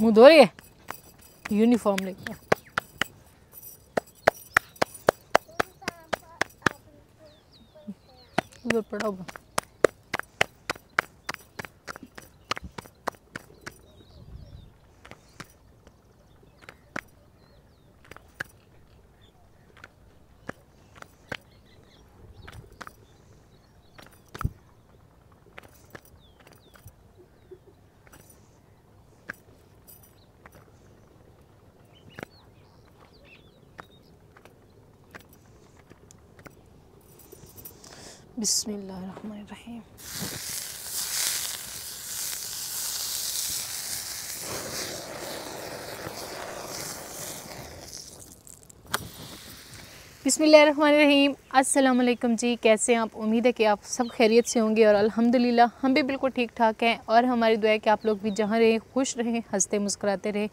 मुँह धो रही है यूनिफॉर्म लेके। उधर बिस्मिल्लाहिर्रहमानिर्रहीम। बिस्मिल्लाहिर्रहमानिर्रहीम। अस्सलाम वालेकुम जी, कैसे हैं आप? उम्मीद है कि आप सब खैरियत से होंगे और अल्हम्दुलिल्लाह हम भी बिल्कुल ठीक ठाक हैं और हमारी दुआ है कि आप लोग भी जहाँ रहें, खुश रहें, हँसते मुस्कुराते रहें।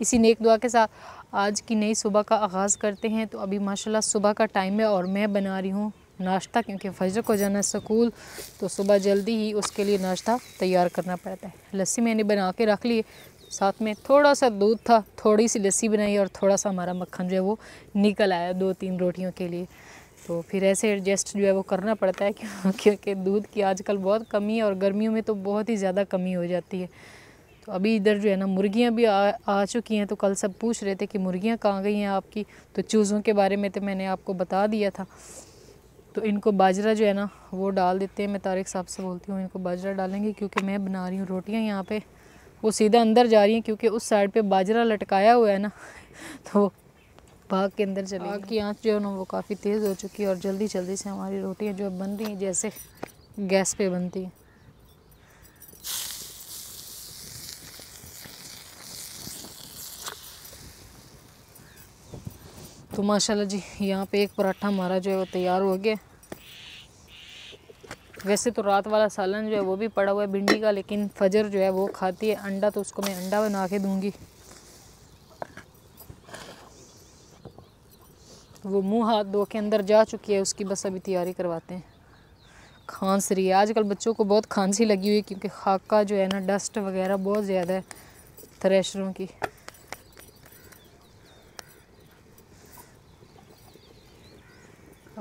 इसी नेक दुआ के साथ आज की नई सुबह का आगाज़ करते हैं। तो अभी माशाल्लाह सुबह का टाइम है और मैं बना रही हूँ नाश्ता क्योंकि फजर को जाना स्कूल तो सुबह जल्दी ही उसके लिए नाश्ता तैयार करना पड़ता है। लस्सी मैंने बना के रख ली साथ में थोड़ा सा दूध था थोड़ी सी लस्सी बनाई और थोड़ा सा हमारा मक्खन जो है वो निकल आया दो तीन रोटियों के लिए। तो फिर ऐसे एडजस्ट जो है वो करना पड़ता है क्योंकि दूध की आजकल बहुत कमी है और गर्मियों में तो बहुत ही ज़्यादा कमी हो जाती है। तो अभी इधर जो है ना मुर्गियाँ भी आ, आ चुकी हैं तो कल सब पूछ रहे थे कि मुर्गियाँ कहाँ गई हैं आपकी? तो चूज़ों के बारे में तो मैंने आपको बता दिया था। तो इनको बाजरा जो है ना वो डाल देते हैं। मैं तारिक साहब से बोलती हूँ इनको बाजरा डालेंगे क्योंकि मैं बना रही हूँ रोटियाँ यहाँ पे। वो सीधा अंदर जा रही हैं क्योंकि उस साइड पे बाजरा लटकाया हुआ है ना तो भाग के अंदर चले आग की आँच जो है ना वो काफ़ी तेज़ हो चुकी है और जल्दी जल्दी से हमारी रोटियाँ जो बन रही हैं जैसे गैस पे बनती हैं। तो माशाल्लाह जी, यहाँ पे एक पराठा हमारा जो है वो तैयार हो गया। वैसे तो रात वाला सालन जो है वो भी पड़ा हुआ है भिंडी का, लेकिन फजर जो है वो खाती है। अंडा तो उसको मैं अंडा बना के दूँगी। वो मुँह हाथ धो के अंदर जा चुकी है, उसकी बस अभी तैयारी करवाते हैं। खांस रही है। आजकल बच्चों को बहुत खांसी लगी हुई है, क्योंकि खाका जो है ना, डस्ट वगैरह बहुत ज़्यादा है, थ्रेशरों की।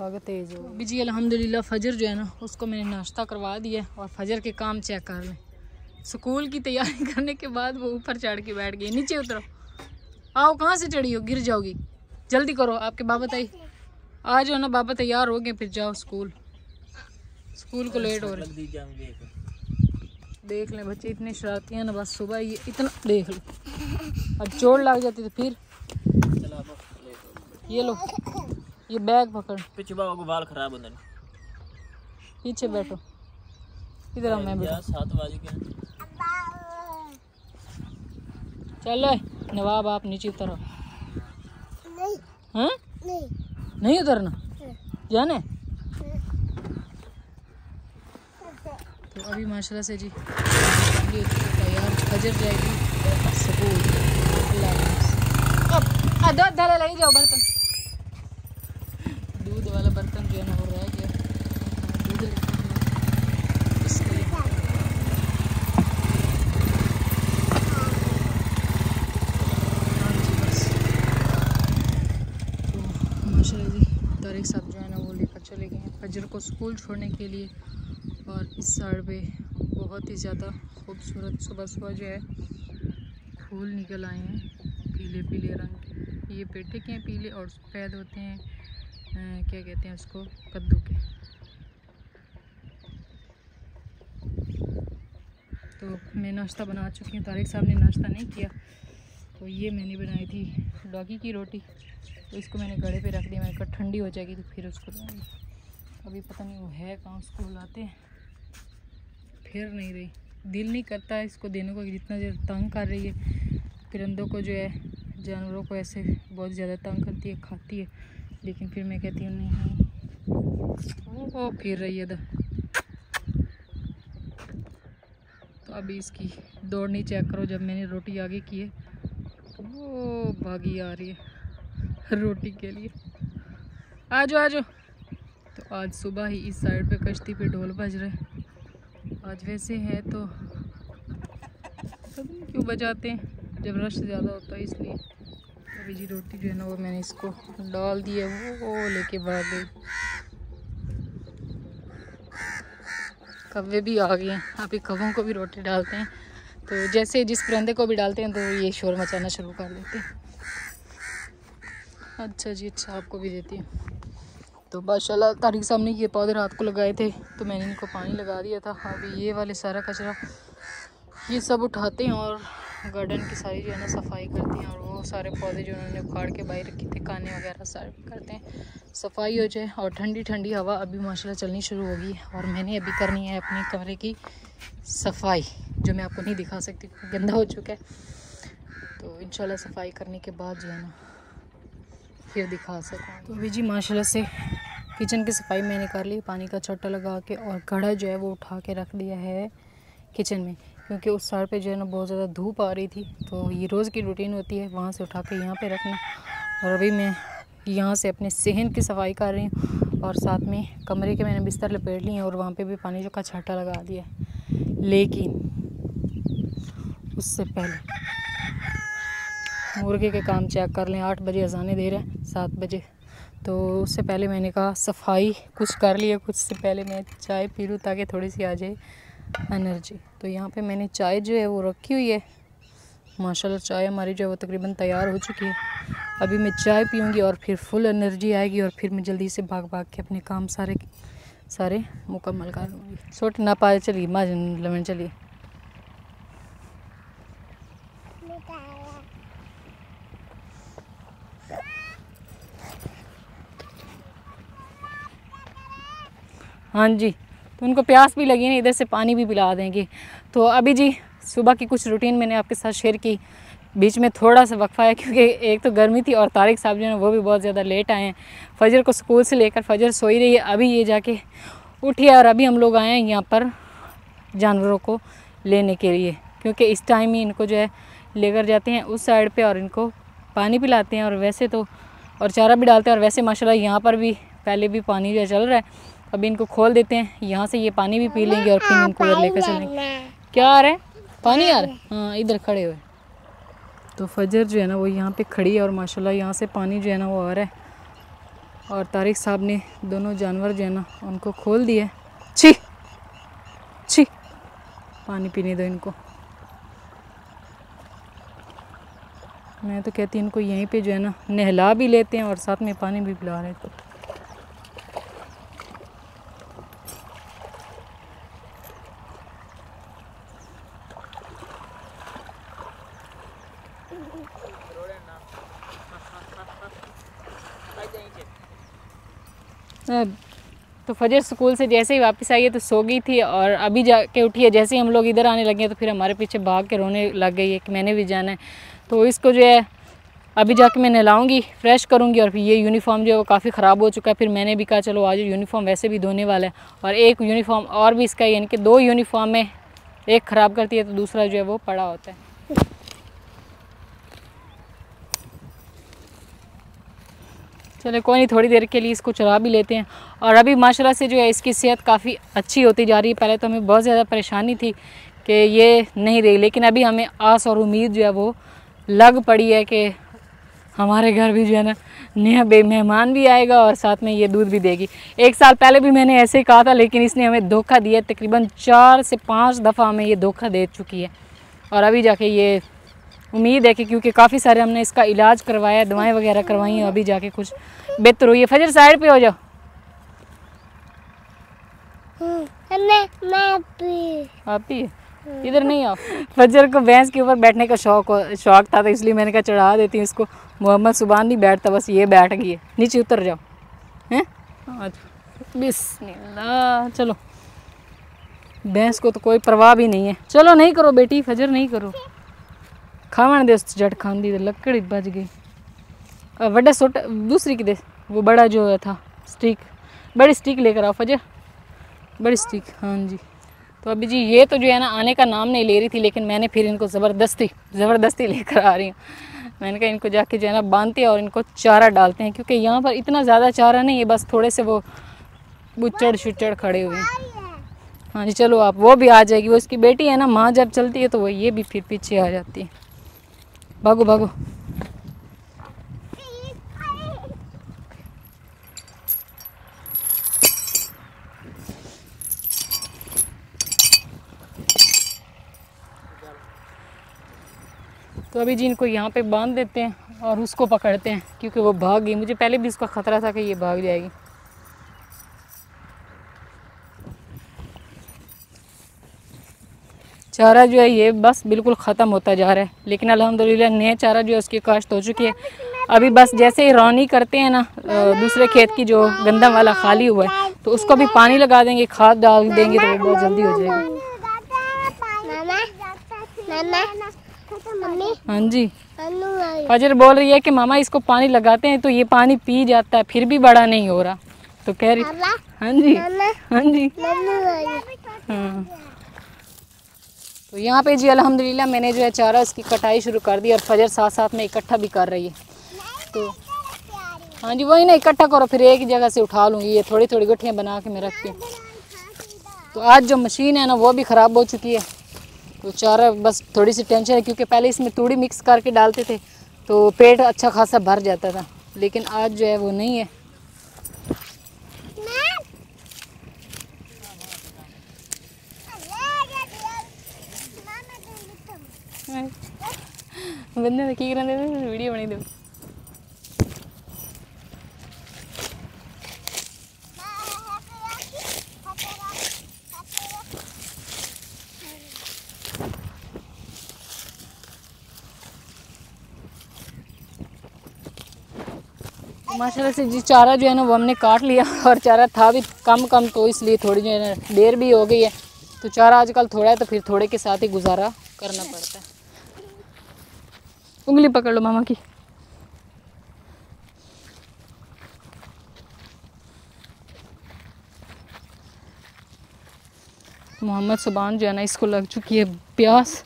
आगे तेज हो जी अल्हम्दुलिल्लाह फजर जो है ना, उसको मैंने नाश्ता करवा दिया और फजर के काम चेक कर लें स्कूल की तैयारी करने के बाद वो ऊपर चढ़ के बैठ गई। नीचे उतरो। आओ, कहाँ से चढ़ी हो? गिर जाओगी। जल्दी करो, आपके बाबा तई आ जाओ ना, बाबा तैयार हो गए, फिर जाओ स्कूल। स्कूल को लेट हो रहे देख लें बच्चे, इतने शरारती हैं ना, बस सुबह ये इतना देख लो। अब चोट लग जाती तो फिर ये लो। ये बैग पकड़। पीछे बाबा को बाल खराब होते पीछे बैठो। इधर आओ मैं बैठा। सात बजे के चलो नवाब आप नीचे उतरो नहीं। हैं? नहीं। नहीं उतरना? जाने तो अभी माशाल्लाह से जी है तैयार फजर जाएगी। स्कूल हाफ़िज़। अब दो धाले लगी जाओ बर्तन। जो है वो रह गया। जी तारिक साहब जो है ना, वो लेकर चले गए हैं। फजर को स्कूल छोड़ने के लिए और इस साइड पे बहुत ही ज़्यादा खूबसूरत सुबह सुबह जो है, फूल निकल आए हैं पीले पीले रंग के। ये पेटे के हैं, पीले और सफ़ेद होते हैं। क्या कहते हैं उसको? कद्दू के। तो मैं नाश्ता बना चुकी हूँ, तारिक साहब ने नाश्ता नहीं किया। तो ये मैंने बनाई थी डॉगी की रोटी। तो इसको मैंने गड़े पे रख दिया, मैंने कहा ठंडी हो जाएगी तो फिर उसको अभी पता नहीं वो है कहाँ उसको बुलाते हैं। फिर नहीं रही। दिल नहीं करता है इसको देने को जितना ज़्यादा तंग कर रही है। परिंदों को जो है, जानवरों को ऐसे बहुत ज़्यादा तंग करती है, खाती है। लेकिन फिर मैं कहती हूँ, नहीं वो फिर रही है तो अभी इसकी दौड़नी चेक करो, जब मैंने रोटी आगे की है। वो भागी आ रही है रोटी के लिए। आ जाओ आ जाओ तो आज सुबह ही इस साइड पे कश्ती पे ढोल बज रहे आज वैसे है तो क्यों बजाते हैं? जब रश ज़्यादा होता है इसलिए। अभी जी रोटी जो है ना वो मैंने इसको डाल दी है वो, लेके भाग गई। कव्वे भी आ गए हैं। अभी कव्वों को भी रोटी डालते हैं। तो जैसे जिस परिंदे को भी डालते हैं तो ये शोर मचाना शुरू कर देते हैं। अच्छा जी अच्छा आपको भी देती हूँ। तो माशाल्लाह तारिक साहब ने ये पौधे रात को लगाए थे तो मैंने इनको पानी लगा दिया था। अभी ये वाले सारा कचरा ये सब उठाते हैं और गार्डन की सारी जो है ना सफ़ाई करते हैं और वो सारे पौधे जो उन्होंने उखाड़ के बाहर रखे थे, खाने वगैरह सारे करते हैं। सफ़ाई हो जाए और ठंडी ठंडी हवा, अभी माशाल्लाह चलनी शुरू होगी और मैंने अभी करनी है अपने कमरे की सफ़ाई, जो मैं आपको नहीं दिखा सकती गंदा हो चुका है। तो इन सफ़ाई करने के बाद जो है ना, फिर दिखा सकूँ। तो अभी जी माशाल्लाह से किचन की सफ़ाई मैंने कर ली, पानी का छट्टा लगा के और कड़ा जो है वो उठा के रख दिया है किचन में। क्योंकि उस साइड पे जो है ना बहुत ज़्यादा धूप आ रही थी तो ये रोज़ की रूटीन होती है, वहाँ से उठा के यहाँ पे रखना। और अभी मैं यहाँ से अपने सहन की सफ़ाई कर रही हूँ और साथ में कमरे के मैंने बिस्तर लपेट लिए और वहाँ पे भी पानी जो का छाटा लगा दिया लेकिन उससे पहले मुर्गे के काम चेक कर लें, आठ बजे अजाने दे रहे हैं, सात बजे। तो उससे पहले मैंने कहा, सफ़ाई कुछ कर लिया कुछ से पहले मैं चाय पी लूँ ताकि थोड़ी सी आ जाए। एनर्जी। तो यहाँ पे मैंने चाय जो है वो रखी हुई है। माशाल्लाह, चाय हमारी जो है वो तकरीबन तैयार हो चुकी है। अभी मैं चाय पीऊँगी और फिर फुल एनर्जी आएगी और फिर मैं जल्दी से भाग भाग के अपने काम सारे सारे मुकम्मल कर लूँगी। छोट ना पाए, चलिए माजन लवन चलिए। हाँ जी। उनको प्यास भी लगी ना इधर से पानी भी पिला देंगे। तो अभी जी, सुबह की कुछ रूटीन मैंने आपके साथ शेयर की। बीच में थोड़ा सा वक्फा है क्योंकि एक तो गर्मी थी और तारिक साहब जो है, वो भी बहुत ज़्यादा लेट आए हैं। फजर को स्कूल से लेकर फजर सोई रही है, अभी ये जाके उठी और अभी हम लोग आए हैं यहाँ पर जानवरों को लेने के लिए। क्योंकि इस टाइम ही इनको जो है, लेकर जाते हैं उस साइड पे और इनको पानी पिलाते हैं। और वैसे तो और चारा भी डालते हैं और वैसे माशाल्लाह यहाँ पर भी पहले भी पानी जो है चल रहा है। अभी इनको खोल देते हैं यहाँ से ये पानी भी पी लेंगे और फिर इनको उधर लेकर चलेंगे। क्या आ रहा है? पानी आ रहा है? हाँ। इधर खड़े हुए। तो फजर जो है ना वो यहाँ पे खड़ी है और माशाल्लाह यहाँ से पानी जो है ना वो आ रहा है। और तारिक साहब ने दोनों जानवर जो है ना उनको खोल दिए। छी! छी! पानी पीने दो इनको। मैं तो कहती हूँ इनको यहीं पे जो है ना नहला भी लेते हैं और साथ में पानी भी पिला रहे तो तो फजर स्कूल से जैसे ही वापस आई है तो सो गई थी और अभी जाके उठी है। जैसे ही हम लोग इधर आने लगे हैं तो फिर हमारे पीछे भाग के रोने लग गई है कि मैंने भी जाना है। तो इसको जो है, अभी जाके मैं नहलाऊँगी फ्रेश करूँगी और फिर ये यूनिफॉर्म जो है वो काफ़ी ख़राब हो चुका है। फिर मैंने भी कहा, चलो आज यूनिफॉर्म वैसे भी धोने वाला है। और एक यूनिफॉर्म और भी इसका, यानी कि दो यूनिफॉर्म में एक ख़राब करती है तो दूसरा जो है वो पड़ा होता है। चलो, कोई नहीं, थोड़ी देर के लिए इसको चला भी लेते हैं। और अभी माशाल्लाह से जो है, इसकी सेहत काफ़ी अच्छी होती जा रही है। पहले तो हमें बहुत ज़्यादा परेशानी थी कि ये नहीं रही, लेकिन अभी हमें आस और उम्मीद जो है, वो लग पड़ी है कि हमारे घर भी जो है ना, नया बे मेहमान भी आएगा और साथ में ये दूध भी देगी। एक साल पहले भी मैंने ऐसे ही कहा था, लेकिन इसने हमें धोखा दिया तकरीबन चार से पाँच दफ़ा हमें ये धोखा दे चुकी है। और अभी जाके ये उम्मीद है कि क्योंकि काफ़ी सारे हमने इसका इलाज करवाया दवाएँ वगैरह करवाई हैं अभी जाके कुछ बेहतर हुई है फजर साइड पे हो जाओ। आप ही इधर नहीं आओ। फजर को भैंस के ऊपर बैठने का शौक शौक था तो इसलिए मैंने कहा चढ़ा देती हूँ इसको। मोहम्मद सुबहान नहीं बैठता बस ये बैठ गई है। नीचे उतर जाओ। हैं? बिस्मिल्लाह। चलो। भैंस को तो कोई परवाह भी नहीं है। चलो नहीं करो बेटी फजर नहीं करो। खावन दे उस जट खांदी तो लकड़ी बज गई बड़ा सोटा दूसरी की दे वो बड़ा जो है था स्टिक बड़ी स्टिक लेकर आओ फजर बड़ी स्टिक हाँ जी तो अभी जी ये तो जो है ना आने का नाम नहीं ले रही थी लेकिन मैंने फिर इनको ज़बरदस्ती ज़बरदस्ती लेकर आ रही हूँ मैंने कहा इनको जाके जो है ना बांधते हैं और इनको चारा डालते हैं क्योंकि यहाँ पर इतना ज़्यादा चारा नहीं है बस थोड़े से वो बुचड़ शुचड़ खड़े हुए हैं हाँ जी चलो आप वो भी आ जाएगी वो उसकी बेटी है ना माँ जब चलती है तो वो ये भी फिर पीछे आ जाती है भागो भागो। तो अभी जी इनको यहाँ पे बाँध देते हैं और उसको पकड़ते हैं, क्योंकि वो भाग गई मुझे पहले भी उसका ख़तरा था कि ये भाग जाएगी। चारा जो है ये बस बिल्कुल ख़त्म होता जा रहा है। लेकिन अल्हम्दुलिल्लाह नया चारा जो है उसकी काश्त हो चुकी है। अभी बस जैसे ही रौनी करते हैं ना दूसरे खेत की जो गंदम वाला खाली हुआ है तो उसको भी पानी लगा देंगे खाद डाल देंगे तो वो बहुत जल्दी हो जाएगी। हाँ जी। फजर बोल रही है कि मामा इसको पानी लगाते हैं तो ये पानी पी जाता है फिर भी बड़ा नहीं हो रहा। तो कह रही हाँ जी। हाँ जी। हाँ। तो यहाँ पे जी अल्हम्दुलिल्लाह, मैंने जो है चारा इसकी कटाई शुरू कर दी और फजर साथ साथ में इकट्ठा भी कर रही है। तो हाँ जी, वही ना, इकट्ठा करो, फिर एक जगह से उठा लूँगी। ये थोड़ी थोड़ी गुट्ठियाँ बना के मैं रखती हूँ तो आज जो मशीन है ना, वो भी ख़राब हो चुकी है। तो चारा बस थोड़ी सी टेंशन है, क्योंकि पहले इसमें तूड़ी मिक्स करके डालते थे तो पेट अच्छा खासा भर जाता था। लेकिन आज जो है वो नहीं है। दे वीडियो बनी दो माशाल्लाह से जी चारा जो है ना वो हमने काट लिया और चारा था भी कम कम तो इसलिए थोड़ी जो है ना देर भी हो गई है। तो चारा आजकल थोड़ा है तो फिर थोड़े के साथ ही गुजारा करना पड़ता है। उंगली पकड़ लो मामा की। मोहम्मद सुबान जो है ना, इसको लग चुकी है प्यास।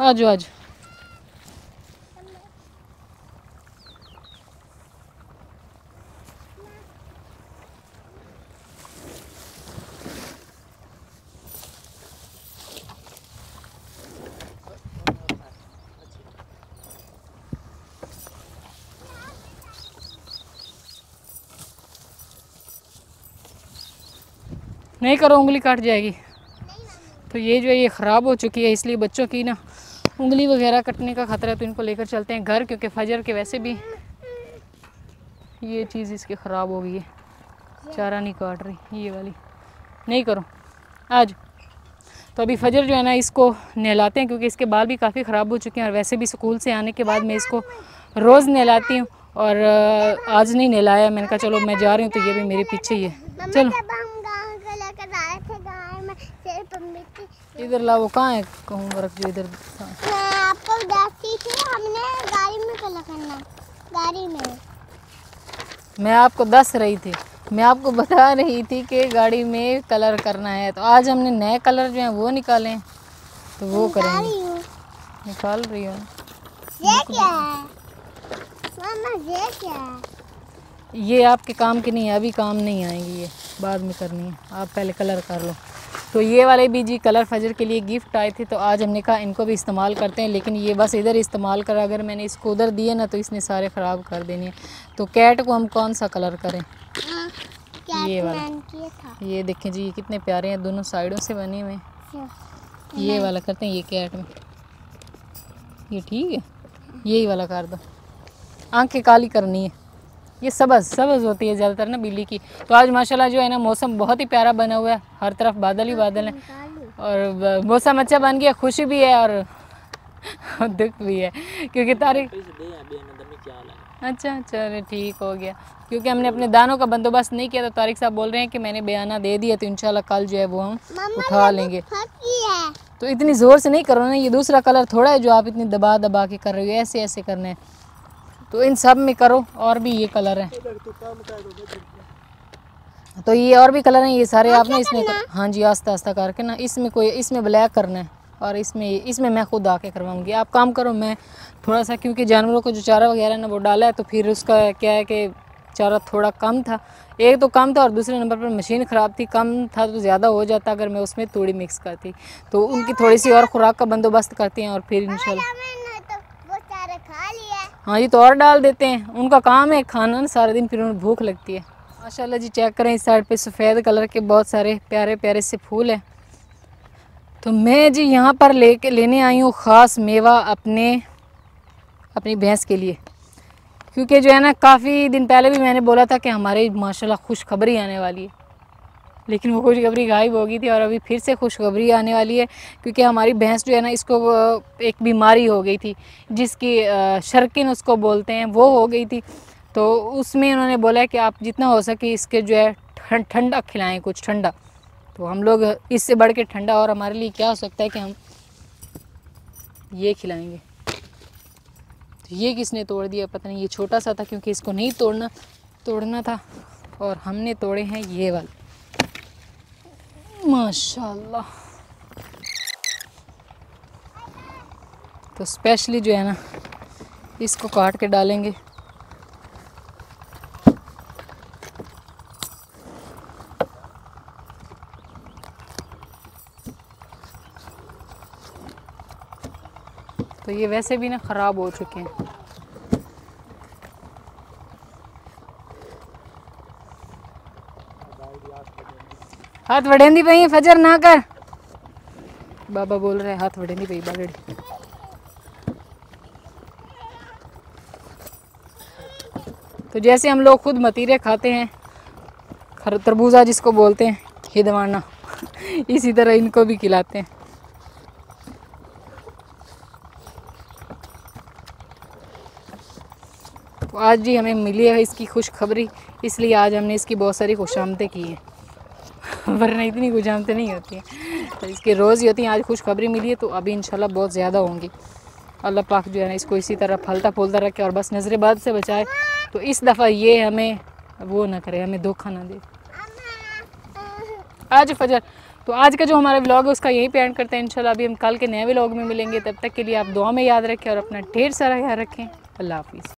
आज आज नहीं करो, उंगली काट जाएगी। तो ये जो है, ये ख़राब हो चुकी है, इसलिए बच्चों की ना उंगली वगैरह कटने का ख़तरा है तो इनको लेकर चलते हैं घर, क्योंकि फजर के वैसे भी ये चीज़ इसकी ख़राब हो गई है। चारा नहीं काट रही, ये वाली। नहीं करो। आज। तो अभी फजर जो है ना, इसको नहलाते हैं, क्योंकि इसके बाल भी काफ़ी ख़राब हो चुके हैं, और वैसे भी स्कूल से आने के बाद मैं इसको रोज़ नहलाती हूँ, और आज नहीं नहलाया, मैंने कहा, चलो, मैं जा रही हूँ तो ये भी मेरे पीछे ही है। चलो। आए थे में मिट्टी इधर ला वो कहाँ है? कहूँ वर्क जो इधर। मैं आपको देखती थी हमने गाड़ी में कल करना गाड़ी में। मैं आपको दस रही थी। मैं आपको बता रही थी कि गाड़ी में कलर करना है तो आज हमने नए कलर जो हैं वो निकाले तो वो करेंगे। हूँ। निकाल रही हूँ। ये क्या है? मामा ये क्या है? ये आपके काम की नहीं है अभी काम नहीं आएँगी ये बाद में करनी है। आप पहले कलर कर लो। तो ये वाले भी जी कलर फजर के लिए गिफ्ट आए थे तो आज हमने कहा इनको भी इस्तेमाल करते हैं लेकिन ये बस इधर इस्तेमाल कर। अगर मैंने इसको उधर दिए ना तो इसने सारे ख़राब कर देने हैं। तो कैट को हम कौन सा कलर करें? ये वाला। था ये देखें जी ये कितने प्यारे हैं दोनों साइडों से बने हुए ये वाला करते हैं ये कैट में। ये ठीक है? यही वाला कर दो। आँखें काली करनी है। ये सबज सबज होती है ज़्यादातर ना बिल्ली की। तो आज माशाल्लाह जो है ना मौसम बहुत ही प्यारा बना हुआ है। हर तरफ़ बादल ही बादल हैं। और मौसम अच्छा बन गया खुशी भी है और दुख भी है। क्योंकि तारीख अच्छा चलो ठीक हो गया। क्योंकि हमने अपने दानों का बंदोबस्त नहीं किया तो तारिक साहब बोल रहे हैं कि मैंने बयाना दे दिया तो इंशाल्लाह कल जो है वो हम उठा लेंगे। तो इतनी ज़ोर से नहीं करो ना ये दूसरा कलर थोड़ा है जो आप इतनी दबा दबा के कर रहे हो ऐसे ऐसे करने हैं। तो इन सब में करो और भी ये कलर हैं। तो ये और भी कलर हैं ये सारे आपने इसमें कर, हाँ? जी आस्ता आस्ता करके ना इसमें कोई इसमें ब्लैक करना है और इसमें इसमें मैं खुद आके करवाऊँगी। आप काम करो मैं थोड़ा सा क्योंकि जानवरों को जो चारा वगैरह ना वो डाला है तो फिर उसका क्या है कि चारा थोड़ा कम था। एक तो कम था और दूसरे नंबर पर मशीन ख़राब थी कम था तो ज़्यादा हो जाता अगर मैं उसमें तूड़ी मिक्स करती। तो उनकी थोड़ी सी और खुराक का बंदोबस्त करती हैं और फिर इन हाँ जी तो और डाल देते हैं। उनका काम है खाना ना, सारा दिन फिर उन्हें भूख लगती है। माशाल्लाह जी चेक करें इस साइड पे सफ़ेद कलर के बहुत सारे प्यारे प्यारे से फूल हैं। तो मैं जी यहाँ पर लेके, लेने आई हूँ ख़ास मेवा अपने, अपनी भैंस के लिए। क्योंकि जो है ना, काफ़ी दिन पहले भी मैंने बोला था कि हमारे माशाल्लाह खुशखबरी आने वाली है। लेकिन वो खुशखबरी गायब हो गई थी और अभी फिर से खुशखबरी आने वाली है, क्योंकि हमारी भैंस जो है ना, इसको एक बीमारी हो गई थी, जिसकी शर्किन उसको बोलते हैं, वो हो गई थी। तो उसमें उन्होंने बोला कि आप जितना हो सके इसके जो है ठंडा खिलाएँ, कुछ ठंडा। तो हम लोग इससे बढ़ के ठंडा, और हमारे लिए क्या हो सकता है कि हम ये खिलाएँगे। तो ये किसने तोड़ दिया, पता नहीं, ये छोटा सा था, क्योंकि इसको नहीं तोड़ना तोड़ना था, और हमने तोड़े हैं ये वाले। माशाल्लाह। तो स्पेशली जो है ना, इसको काट के डालेंगे। तो ये वैसे भी ना ख़राब हो चुके हैं। हाथ वड़ेंदी पई, फजर ना कर। बाबा बोल रहे हाथ वड़ेंदी पई, बागड़ी। तो जैसे हम लोग खुद मतीरे खाते हैं, खर तरबूजा जिसको बोलते हैं, हिदवाना, इसी तरह इनको भी खिलाते हैं। तो आज जी हमें मिली है इसकी खुशखबरी, इसलिए आज हमने इसकी बहुत सारी खुशामदें की हैं। वरना इतनी गुजामतें नहीं होती हैं। तो इसकी रोज़ ही होती हैं। आज खुशखबरी मिली है तो अभी इंशाल्लाह बहुत ज़्यादा होंगी। अल्लाह पाक जो है ना, इसको इसी तरह फलता फूलता रखे और बस नज़र बाद से बचाए। तो इस दफ़ा ये हमें वो ना करे, हमें धोखा ना दे। आज फजर तो आज का जो हमारा व्लॉग है, उसका यही पे एंड करते हैं। इंशाल्लाह अभी हम कल के नए व्लॉग में मिलेंगे। तब तक के लिए आप दुआ में याद रखें और अपना ढेर सारा ख्याल रखें। अल्लाह हाफिज़।